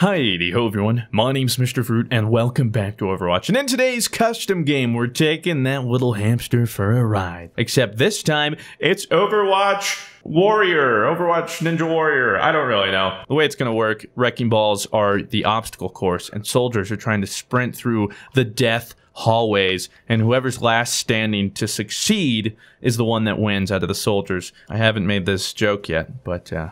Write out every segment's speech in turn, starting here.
Heidi ho everyone, my name's Mr. Fruit and welcome back to Overwatch. And in today's custom game, we're taking that little hamster for a ride. Except this time, it's Overwatch Warrior, Overwatch Ninja Warrior. I don't really know. The way it's gonna work, wrecking balls are the obstacle course and soldiers are trying to sprint through the death hallways and whoever's last standing to succeed is the one that wins out of the soldiers. I haven't made this joke yet, but uh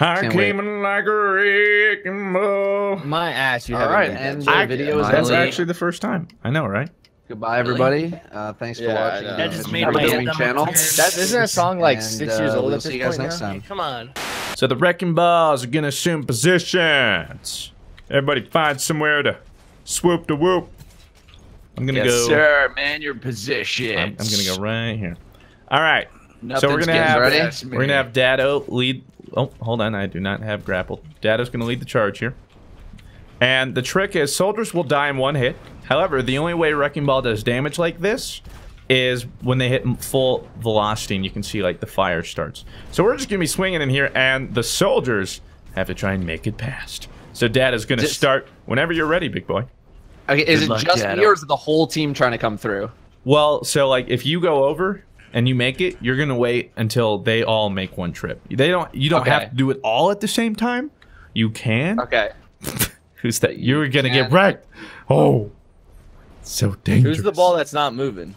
I Can't came in like a wrecking ball. My ass, you All haven't right, made and that I- shit. video is That's Really? actually the first time. I know, right? Goodbye, everybody. Uh, thanks for Yeah, I watching. know. uh, That just made my Gaming head channel. dumb. That isn't a song like And, six years uh, old we'll see you guys point next now? time. Come on. So the wrecking balls are gonna assume positions. Everybody find somewhere to swoop to whoop. I'm gonna Yes, go. sir. Man, your position. I'm, I'm gonna go right here. All right. Nothing's so we're gonna getting have ready. we're gonna have Dado lead. Oh, hold on. I do not have grapple. Dado's gonna lead the charge here. And the trick is soldiers will die in one hit. However, the only way wrecking ball does damage like this is when they hit full velocity and you can see like the fire starts. So we're just gonna be swinging in here and the soldiers have to try and make it past. So Dad is gonna start whenever you're ready, big boy. Okay, is Good it luck, just Dado. me or is it the whole team trying to come through? Well, so like if you go over and you make it, you're gonna wait until they all make one trip. They don't. You don't Okay. have to do it all at the same time. You can. Okay. Who's that? You're gonna get wrecked. Oh, so dangerous. Who's the ball that's not moving?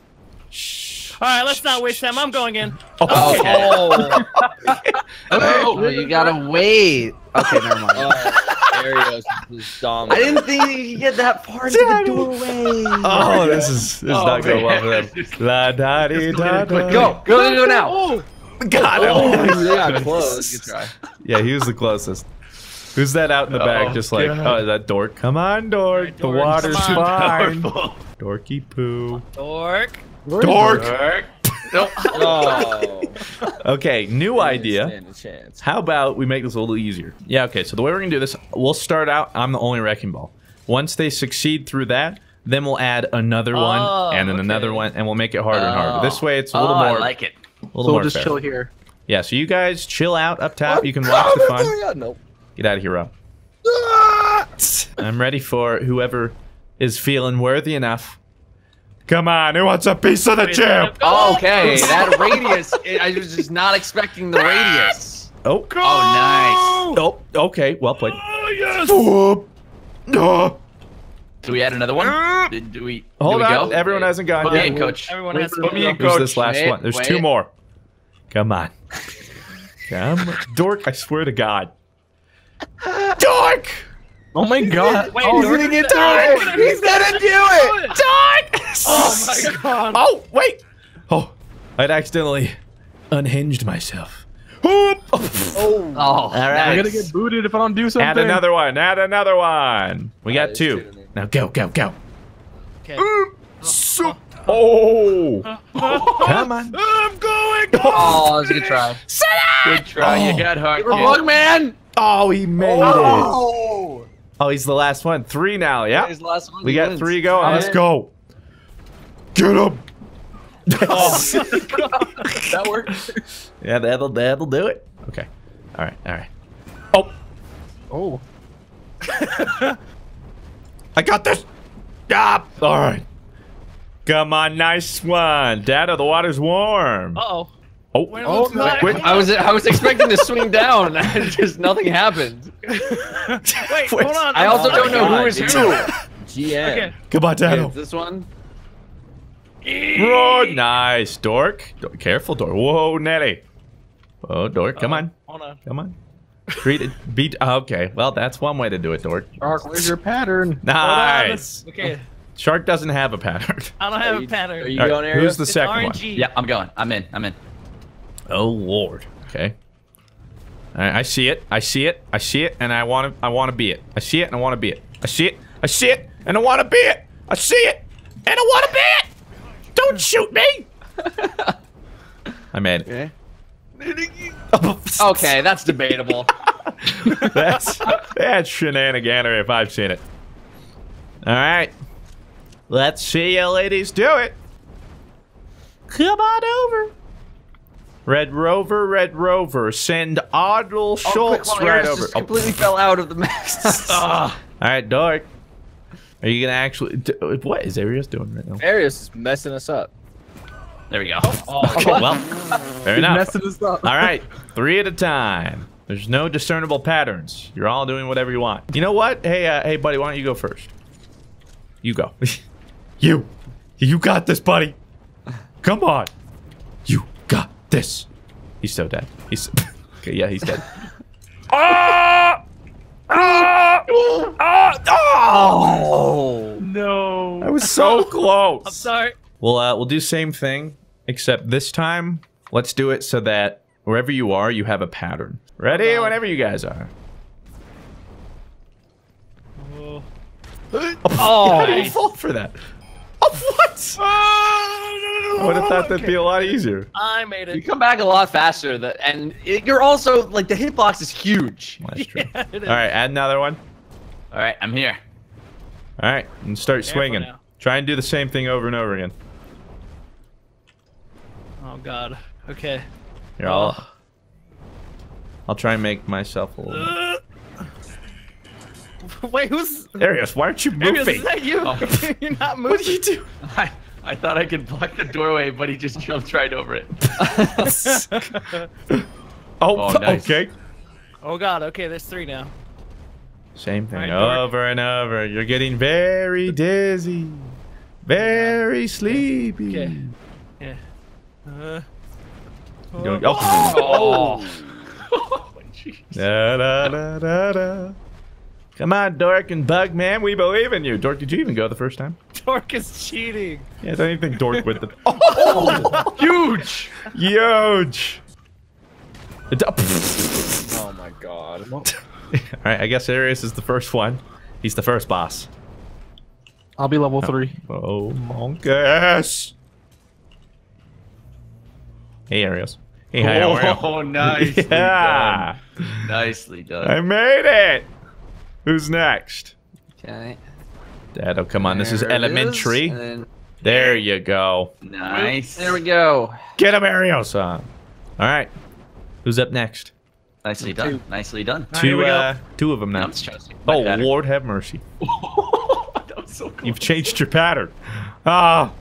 Shh. All right, let's not waste time. I'm going in. Oh, Oh, Oh, you gotta wait. Okay, never mind. Oh Arios is dumb. I didn't think you could get that far into the doorway. Oh, this is this is Oh, not going well for them. La da di da da. Go, go, go now. Oh. Got him. Oh, they got close. Good try. Yeah, he was the closest. Who's that out in the back? Oh, Just like, God. oh, is that Dork? Come on, Dork. Alright, the Dork, water's come fine. Powerful. Dorky poo. Dork. Dork. Work. Nope. Oh, Okay, new idea. A. How about we make this a little easier? Yeah, okay, so the way we're gonna do this, we'll start out, I'm the only wrecking ball. Once they succeed through that, then we'll add another one Oh, and then okay. another one, and we'll make it harder and harder. This oh. way it's a little Oh, little I like it. a little So more we'll just fair. chill here. Yeah, so you guys chill out up top. You can watch the fun. Oh, Nope. Get out of here, Rob. I'm ready for whoever is feeling worthy enough. Come on, who wants a piece of the chip? Oh, okay, that radius. I was just not expecting the radius. Oh, Oh, nice. oh, okay, well played. Ah, nice. Ah! Do we add another one? Ah! Did, do we? Hold do we on, go? everyone hasn't gone Put me in, coach. Everyone Wait has for to Put me in, Who's coach. this last Wait, one? There's wait. two more. Come on. Come. Dork, I swear to God. Dork! Oh my god. Wait, oh, he's gonna is get Dork. He's gonna do it. Dork! Oh my god. Oh, wait! Oh, I'd accidentally unhinged myself. Hoop! Oh. Oh, All right. I'm gonna get booted if I don't do something. Add another one. Add another one. We got there's two. two. Now go, go, go. Okay. So- oh! Come on. I'm going. oh, that was a good try. Good try. Oh. You got hard. You're wrong, man. Oh, he made it. Oh. Oh, he's the last one. Three now. Yeah. His last one. We he got wins. three going. Let's go. Get him. That worked. Yeah, that'll that'll do it. Okay. All right. All right. Oh, Oh. I got this. Stop. All right. Come on, nice one. Data, the water's warm. Uh oh. Oh, Wait, Oh, no. Wait, I was I was expecting to swing down, and just nothing happened. Wait, hold on. I also Oh don't my know who God, is dude. who. GM. Okay. come on, Okay, this one? Road. Nice, Dork. Dork. Careful, Dork. Whoa, Nelly. Oh, Dork, come uh, on. Hold on. Come on. Treat it. Beat. Oh, okay, well, that's one way to do it, Dork. Shark, where's your pattern? Nice. Okay. Shark doesn't have a pattern. I don't have Are a pattern. Are you All right, going area? who's the it's second one? RNG. Yeah, I'm going. I'm in. I'm in. Oh Lord. Okay. I, I see it. I see it. I see it, and I want to. I want to be it. I see it, and I want to be it. I see it. I see it, and I want to be it. I see it, and I want to be it. Don't shoot me. I made it. Okay. Okay, that's debatable. that's that's shenaniganery if I've seen it. All right. Let's see you ladies do it. Come on over. Red Rover, Red Rover, send Adel Oh, Schultz quick, while right over. just Oh, completely fell out of the mess. Ah, all right, Dork. Are you gonna actually? d- What is Arius doing right now? Arius is messing us up. there we go. Okay, well, fair enough. Messing us up. All right, three at a time. There's no discernible patterns. You're all doing whatever you want. You know what? Hey, uh, hey, buddy, why don't you go first? You go. you, you got this, buddy. Come on. You got this. He's so dead. He's okay. Yeah, he's dead. Ah! Ah! Ah! Oh! No. I was so close. I'm sorry. We'll uh, we'll do same thing, except this time let's do it so that wherever you are, you have a pattern. Ready? God. Whenever you guys are. Oh. How did you fall for that? Oh, what? I would have thought that'd be a lot easier. I made it. You come back a lot faster, that, and it, you're also like the hitbox is huge. That's true. Yeah, it is. All right, add another one. All right, I'm here. All right, and start Careful swinging. now. Try and do the same thing over and over again. Oh God. Okay. Here, I'll, I'll try and make myself a little. Uh, Wait, who's? Arius, why aren't you Arius, moving? is that you? Oh. You're not moving. What do you do? I, I thought I could block the doorway, but he just jumped right over it. Oh, Oh, nice. okay. Oh God. Okay, there's three now. Same thing Alright, Dork. over and over. You're getting very dizzy, very sleepy. Okay. Yeah. Uh, going- oh. Oh, jeez. Da, da, da, da, da. Come on, Dork and Bug Man, we believe in you. Dork, did you even go the first time? Dork is cheating. Yeah, don't even think Dork with the. Oh, Huge. huge. Oh my god. All right, I guess Arius is the first one. He's the first boss. I'll be level three. Oh, monkus. Hey, Arius. Hey, hi, how are? Oh, nicely Yeah, done. Nicely done. I made it. Who's next? Okay. Dado, come on. This is elementary. and then- There you go. nice. there we go. Get him, Arios. All right. Who's up next? Nicely done. Nicely done. Two, we go. uh, two of them now. Now it's Oh, pattern. Lord have mercy. that was so cool. You've changed your pattern. Ah.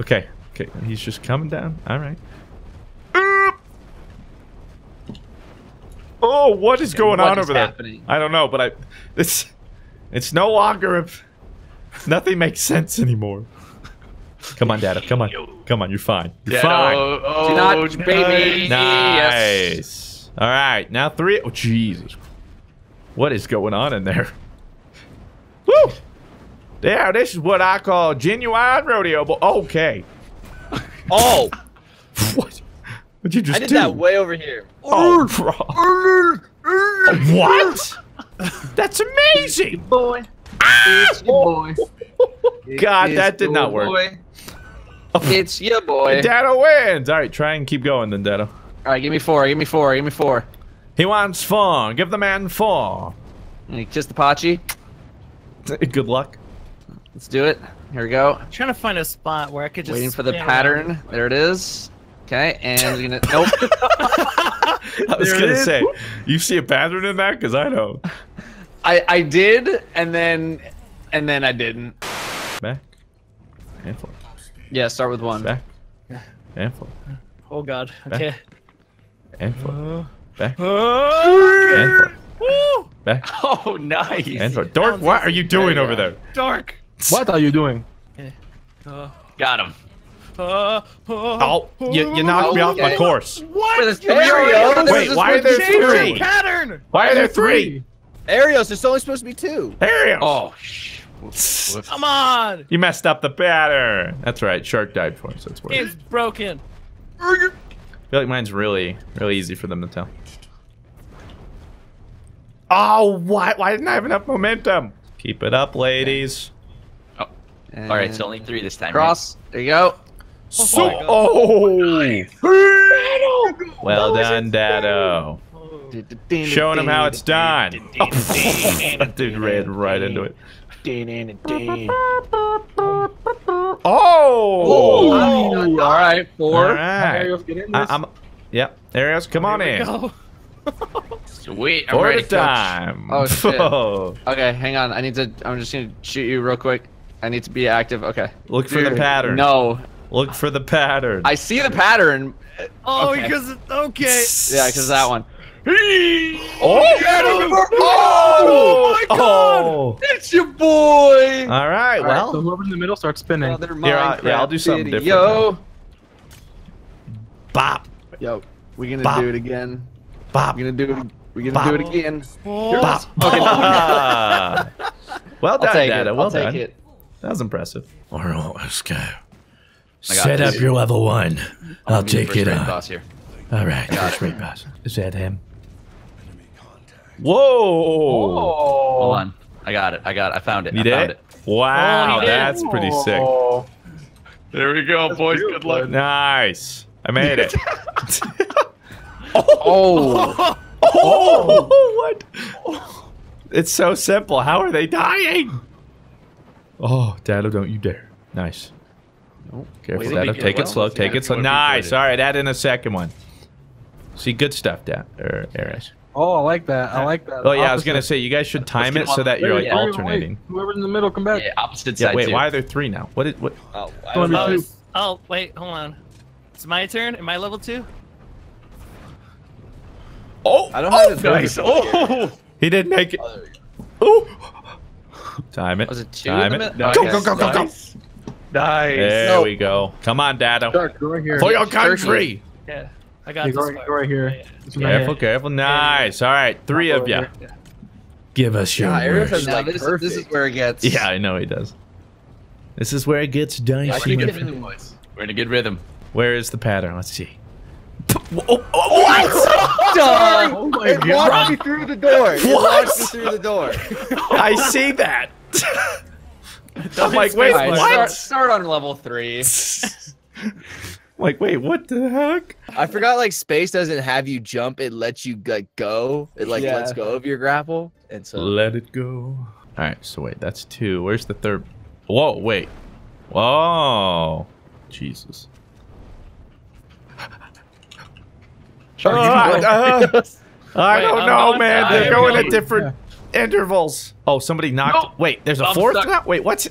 Okay. Okay. He's just coming down. All right. Oh, what is going what on is over there? I don't know, but I. It's. It's no longer. A, nothing makes sense anymore. Come on, Dada. Come on. Come on. You're fine. You're Yeah, fine. Oh, oh, Do not bait me. Nice. Yes. All right, now three. Oh Jesus! What is going on in there? Woo! Yeah, this is what I call genuine rodeo. Bo- okay. Oh, What? What'd you just I did do? that way over here. Oh, bro. what? That's amazing. Boy. It's your boy. Ah! God, It's that did not work. Boy. It's your boy. Dado wins. All right, try and keep going then, Dado. All right, give me four. Give me four. Give me four. He wants four. Give the man four. And kiss the Pachi. Good luck. Let's do it. Here we go. I'm trying to find a spot where I could just Waiting for the pattern. around. There it is. Okay, and we're gonna. Nope. I was There gonna say, you see a pattern in that? Because I don't. I I did, and then and then I didn't. Back. And forth. Yeah, start with one. Back. And forth. Oh God. Okay. And forth. Uh, Back. Oh, And forth. Woo! Back. Oh, nice. And forth. Dork, what are you doing There you over there? Dark. What are you doing? Uh, Got him. uh, uh, Oh, you, you knocked me off my course. What? Where's the Ariel, Ariel? Wait, why are there three? pattern. Why are there three? Arios, there's only supposed to be two. Arios. Oh, shh. Whoops. Whoops. Come on. You messed up the pattern. That's right. Shark died for us. That's why. I Game's broken. feel like mine's really, really easy for them to tell. Oh, why? Why didn't I have enough momentum? Keep it up, ladies. All right, it's only three this time. cross. There you go. Oh so, my oh, well done, Dado. Showing him how it's done. Dude ran right into it. Oh! All right, four. All right. Arios, get in I, this. I'm. Yep. Arios, come on in. Sweet. I'm For ready, time. Oh, shit. Okay, hang on. I need to. I'm just gonna shoot you real quick. I need to be active. Okay. Look for the pattern. No, Look for the pattern. I see the pattern. Oh, Okay. because it- okay. Yeah, because that one. Oh! Oh, my god! Oh. It's your boy. All right, All right, well. so whoever's in the middle starts spinning. Another Here, I'll- yeah, I'll do something video. different Yo! bop, Yo, we gonna Bop. do it again. bop, We gonna do it. We gonna Bop. do it again. Oh, bop. Okay. well I'll done, take Dada. it. Well I'll take done. It. That was impressive. All right, let's go. Set this. up your level one. I'll Be the take it raid on. boss here. All right, first rate boss. Is that him? Whoa! Oh. Hold on. I got it. I got it. I found it. You I found did? it. Wow, Oh, he did. that's pretty sick. Oh. There we go, boys. good, Good luck. Nice. I made it. Oh. oh, oh, what? It's so simple. How are they dying? Oh, Dado, don't you dare. Nice. Careful, Wait, Dado. Take it well. slow. Take it slow. Nice. All right, add in a second one. See, good stuff, Dad. Er, Eris. Oh, I like that. I like that. Oh, yeah, I was going to say, you guys should time it so that you're like Wait, wait, wait. alternating. Whoever's in the middle, come back. Yeah, opposite Yeah, side wait, too. why are there three now? What is, what? oh, I Going don't to know. two. Oh, oh, wait, hold on. It's my turn. Am I level two? Oh, I don't have it. Nice. Oh, he didn't make it. Oh, there we go. Ooh. Time it. Was it two Time it. middle? Go, Okay. go, go, go, go. nice. Nice. There No. we go. Come on, Dado. Shark, go right here. For your country. Yeah, I got Yeah, this go, right, go right here. Yeah, yeah. This one right Careful, careful. Nice. All right, three of you. Give us your Yeah, worst. has like this, this is where it gets. Yeah, I know he does. This is where it gets dicey. keep my it friend. in voice. We're in a good rhythm. Where is the pattern? Let's see. Oh, oh, what? Duh. Oh my it God. walked me through the door. It What? walked me through the door. I see that. I'm like, wait, All right, what? Start, start on level three. like, wait, what the heck? I forgot like space doesn't have you jump, it lets you like go. It like Yeah. lets go of your grapple. And so Let it go. All right, so wait, that's two. Where's the third? Whoa, wait. Whoa. Jesus. Uh, uh, I don't I'm know, not man. They're going at Wait. different intervals. Oh, somebody knocked. Wait, there's a I'm fourth stuck. now? Wait, what's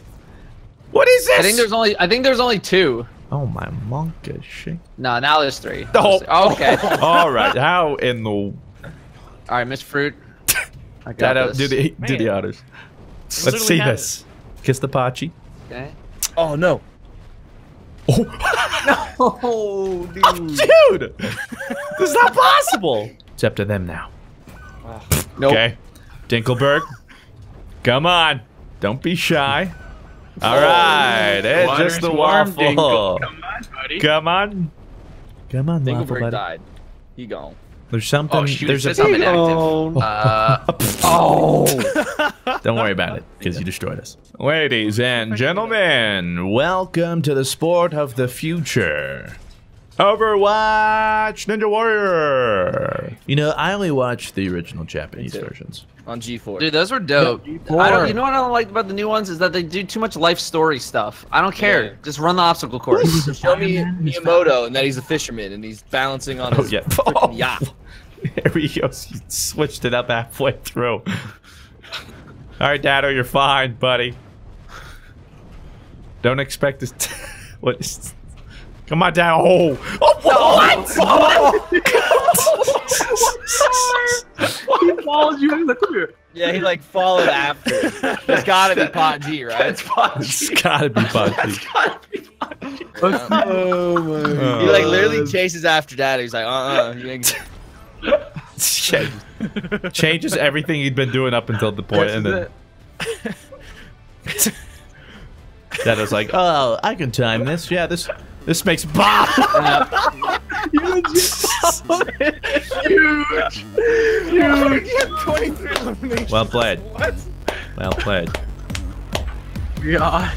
What is this? I think there's only. I think there's only two. Oh, my monka shit. No, now there's three. Oh. Okay. All right, how in the. All right, Miss Fruit. I got That out, this. do the do the Man. honors. Let's see have this. Kiss the Pachi. Okay. Oh no. Oh, Oh, dude. dude, this is not possible. It's up to them now. Nope. Okay, Dinkelberg, come on, don't be shy. All right, it's Water's just the warm, waffle. Dinkle. Come on, buddy. Come on, come on, waffle buddy. died. He gone. There's something. Oh shoot! there's it a. says I'm inactive. Uh, Oh. Don't worry about it, because you destroyed us. Ladies and gentlemen, welcome to the sport of the future. Overwatch Ninja Warrior. You know, I only watch the original Japanese versions. On G four. Dude, those were dope. Yeah, I don't. You know what I don't like about the new ones is that they do too much life story stuff. I don't care. Yeah. Just run the obstacle course. Show me Miyamoto and that he's a fisherman and he's balancing on Oh his yeah. freaking oh. yacht. There he goes. He switched it up halfway through. All right, Dado, you're fine, buddy. Don't expect this. t- what is? Come on, Dado. Oh, oh what? He follows you in the clear. Yeah, he like followed after. It's gotta be Pot G, right? it's gotta be Bugsy. oh my. god. He like literally chases after dad. He's like, uh uh Ch- changes everything he'd been doing up until the point, and then that was like, oh, I can time this. Yeah, this this makes Bob. well played. Well played. Yeah.